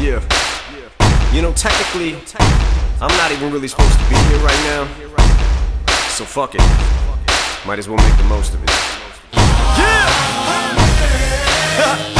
Yeah. You know, technically, I'm not even really supposed to be here right now. So fuck it. Might as well make the most of it. Yeah!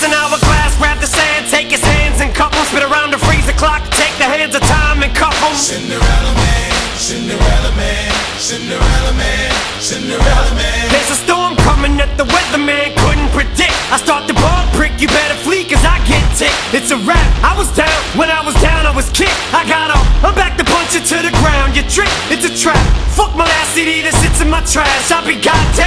Man. Smash an hourglass, grab the sand, take his hands and cup 'em. Spit around the freezer clock, take the hands of time and cuff 'em. Cinderella man, Cinderella man, Cinderella man, Cinderella man. There's a storm coming that the weatherman couldn't predict. I start the ball prick, you better flee, cause I get ticked. It's a wrap. I was down, when I was down, I was kicked. I got up, I'm back to punch you to the ground. You trick, it's a trap. Fuck my last CD that sits in my trash. I'll be goddamn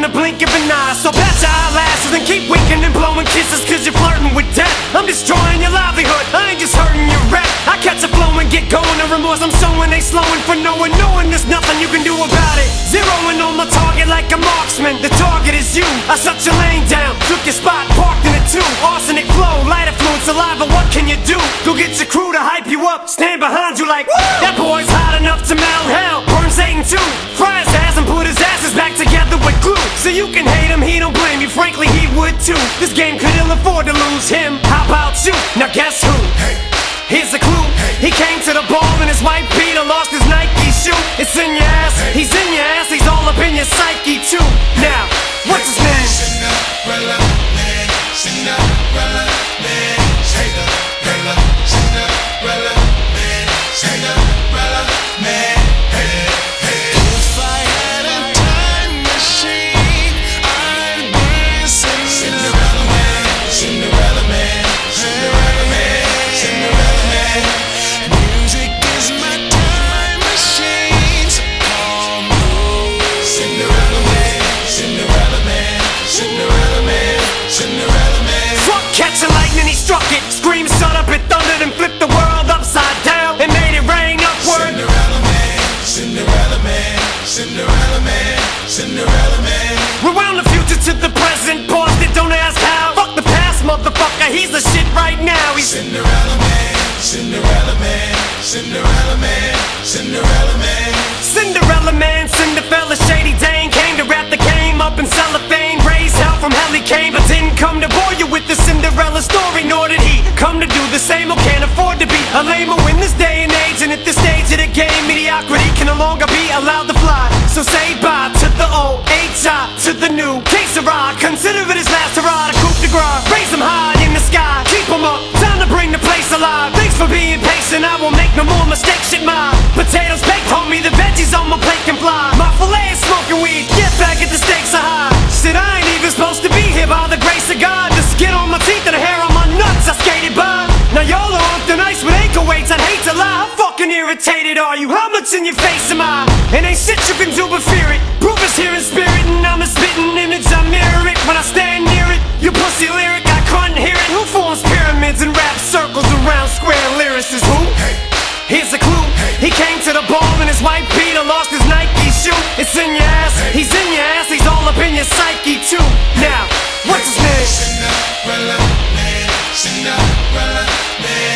in the blink of an eye, so pat your eyelashes and keep winking and blowing kisses, cause you're flirting with death. I'm destroying your livelihood, I ain't just hurting your rep. I catch a flow and get going, the remorse I'm showing, they slowing for no one, knowing there's nothing you can do about it. Zeroing on my target like a marksman, the target is you. I shut your lane down, took your spot, parked in it too. Arsenic flow, lighter fluid, saliva, what can you do? Go get your crew to hype you up, stand behind you like, that boy's hot enough to melt hell. Burn Satan too, his ass and put his asses back together with glue. So you can hate him, he don't blame you, frankly he would too. This game could ill afford to lose him. How about you? Now guess who? Hey. Here's a clue. Hey. He came to the ball in his white beater, lost his Nike shoe. It's in your ass, he's in your ass, he's all up in your psyche too. But didn't come to bore you with the Cinderella story. Nor did he come to do the same or can't afford to be a lame in this day and age. And at this stage of the game, mediocrity can no longer be allowed to fly. So say bye to the old, H.I. to the new. Ride, consider it his last hurrah. A coup de grace, raise him high in the sky, keep him up. Time to bring the place alive. Thanks for being patient, I won't make no more mistakes. Shit, my potatoes baked, homie. The veggies on my plate can fly. irritated are you? How much in your face am I? It ain't shit you can do but fear it. Proof is here in spirit, and I'm a spitting image. I mirror it when I stand near it. Your pussy lyric, I couldn't hear it. Who forms pyramids and wraps circles around square lyricists? Who? Hey, Here's a clue. He came to the ball in his white beater, lost his Nike shoe. It's in your ass. He's in your ass. He's all up in your psyche too. Now, what's his name? Cinderella Man. Cinderella Man.